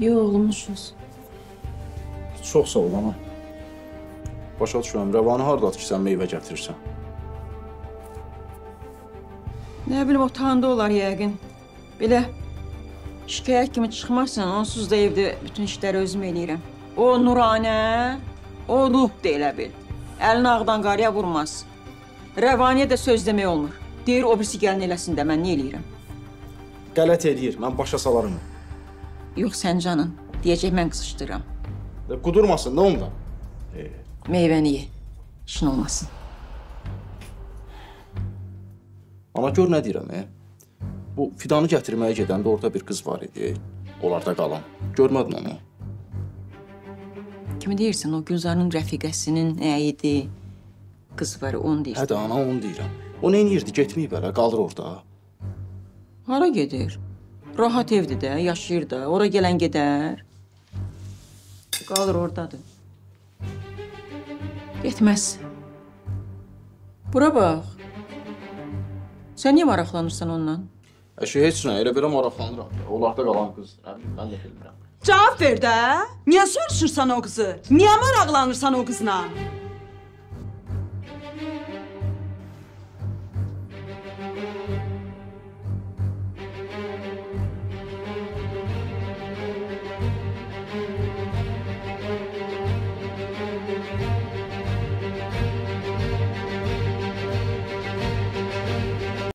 Yox, olmuşuz. Çox sağ ol ana. Başa düşürəm, rəvanı hardadır ki, sən meyvə gətirirsən? Nə bilim, otağında olar yəqin. Belə şikayət kimi çıxmazsan, onsuz da evdə bütün işləri özüm eləyirəm. O Nuranə, o ruh da elə bil. Əlini ağdan qarıya vurmaz. Rəvaniyə də söz demək olmur. Deyir, o birisi gəlin eləsin də, mən nə eləyirəm? Qələt eləyir, mən başa salaram. Yox, sən canın. Deyəcək, mən qızışdırıram. Qudurmasın da onda. Meyvəni ye. İşin olmasın. Ana gör nə deyirəm, e? Bu fidanı gətirməyə gedəndə orada bir qız var idi. Onlarda qalan. Görmədin onu? Kimi deyirsən, o Gülzarın rəfiqəsinin əyidi qız var, onu deyirsən. Hə də ana onu deyirəm. O nə edirdi? Getməyib hələ, qalır orada. Hara gedir? Rahat evdir də, yaşayır da. Ora gələn gedər. Qalır ordadır. Getməz. Bura bax. Sən niyə maraqlanırsan ondan? Əşi heç nə, elə belə maraqlanıram. Onlarda qalan qızdır. Bilim, mən də bilmirəm. Cavab ver də. Niyə soruşursan o qızı? Niyə maraqlanırsan o qızla?